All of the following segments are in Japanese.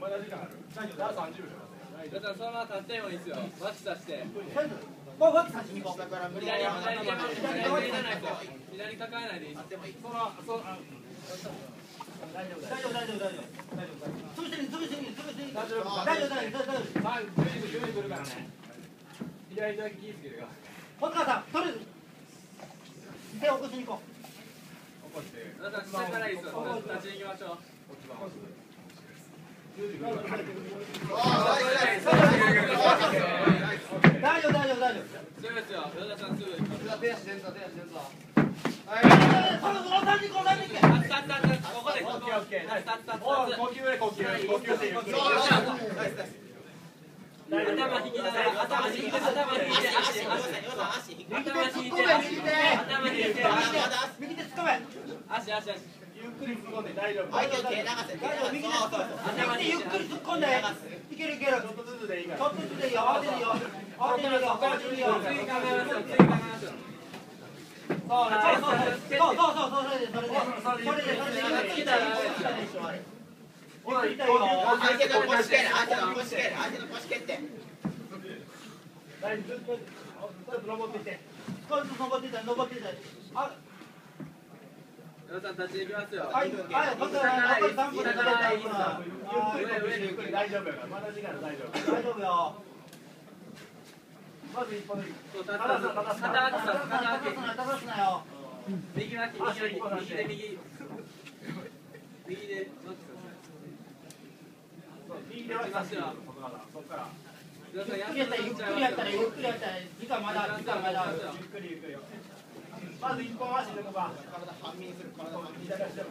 まだ時間ある。大丈夫だ。30秒。だからそのまま立ってもいいですよ。脇さして。もうワキ差しに行こう。左や左り左左ないと左抱えないでいいです。でもいいそのそのあ大丈夫大丈夫、大丈夫、大丈夫。潰してに、潰してに、潰してに。大大丈夫丈夫、大丈夫、大丈夫。さあ10時10時来るからね左だけ気ぃつけてください本川さん、とりあえず。手を起こしに行こう。起こして皆さん下からいいですよ。立ちに行きましょう。10時来るかゆっくり突っ込んで大丈夫相手を手流せ手流せそうそうそう頭右手ゆっくり突っ込んで。いけるいける。ちょっとずつでいいかちょっとずつでいいよ、慌てるよ。慌てるよ、慌てるよ。次考えますよ次考えますよそうそうそうまず一歩目。右脇、右脇、右で右。右で、待っで、右で、右で。右で脇で、右で、そでから。そでから。ゆっくりやったら、ゆっくりやったら、ゆっくりやったら、時間まだ、時間まだ。ゆっくりゆっくり。まず一本足で右で右。体半身する。体半身。左足で。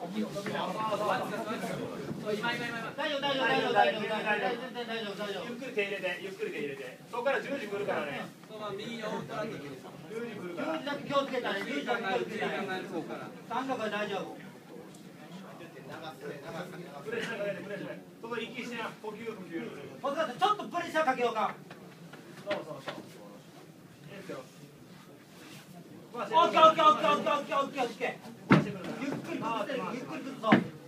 大丈夫大丈夫大丈夫大丈夫大丈夫大丈夫ゆっくり手入れてゆっくり手入れてそこから10時来るからね10時だけ気をつけたね10時だけ気をつけたね三角は大丈夫プレッシャーかけてプレッシャーそこてちょっとプレッシャーかけようかそうそうそういいですよオッケーオッケーオッケーオッケーオッケーオッケーゆっくり崩せるゆっくり崩そう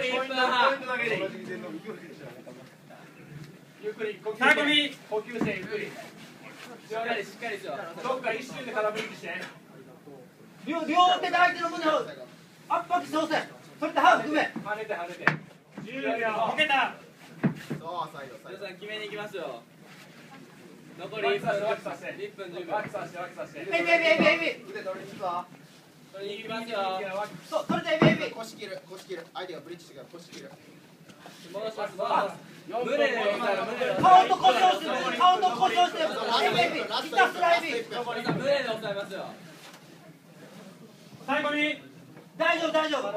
り1分半ゆっくり呼吸呼吸ゆっくりしっかりしっかりしよう。どっか一瞬で空振りして両両手で相手の胸を圧迫して押せそれで歯を含め跳ねて跳ねて10秒けたそうサイドサイド皆さん決めに行きますよ。残り1分。脇させて1分10秒脇さして脇さして。ベイベイベイベイベイ腕取りに行くぞこれいきますよ。そうそれでベイベイ腰切る腰切る。相手がブリッジしてから腰切る。戻します戻します胸で押さえる胸で。顔と故障して顔と故障してベイベイベイひたすらエビえる皆さん胸で押さえますよ最後に大丈夫大丈夫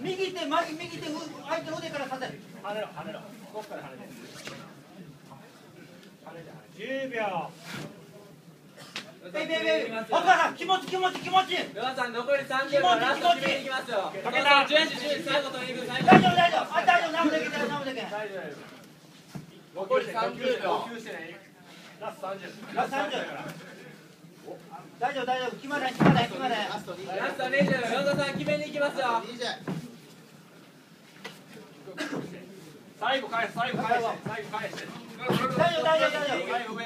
右手ま右手う相手の腕からさせる跳ねろ跳ねろこっから跳ねて跳ねて跳ねて10秒ベイベイベイお母さん気持ち気持ち気持ち皆さん残り30秒ラスト決めに行きますよかけた順次順次最後取りに行く最後大丈夫大丈夫あ大丈夫何もできない何もできない。大丈夫残り30秒ラスト30ラスト30大丈夫大丈夫決まらない決まらない決まらない。ラスト20ラスト20秒与田さん決めに行きますよ20最後返す最後返して最後返して大丈夫大丈夫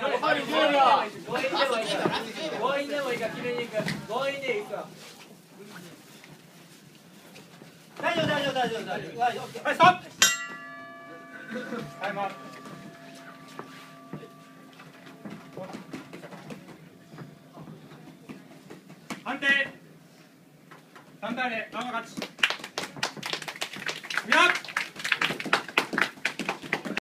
強引でもいいから決めに行く強引でく大丈夫大丈夫大丈夫大丈夫はいストップタイムアップ判定対、勝ち。みな